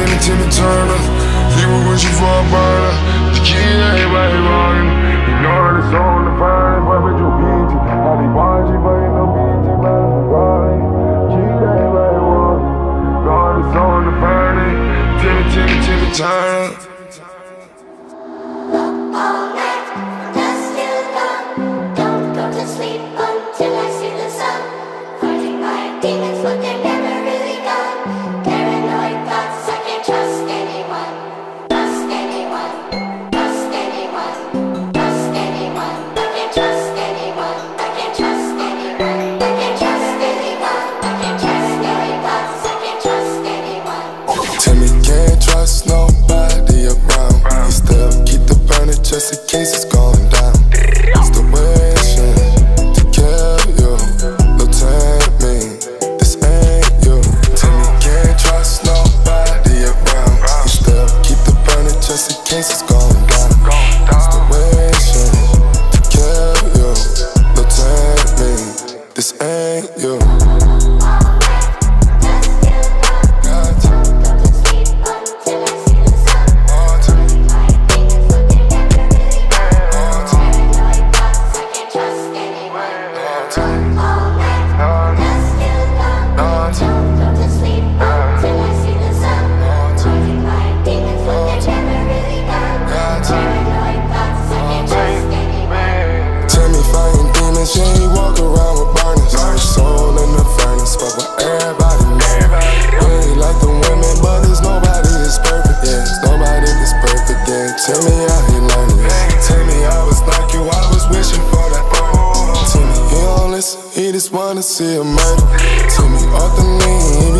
Timmy, Timmy Turner. He was wishing for a burner. Kid, everybody running. You know it's on the fine, but with your beat. How they want you, but you know beat, you running. Kid, everybody running. Know it's on the Turner. Oh, oh, oh, oh. He just wanna see a murder. Tell me all the name,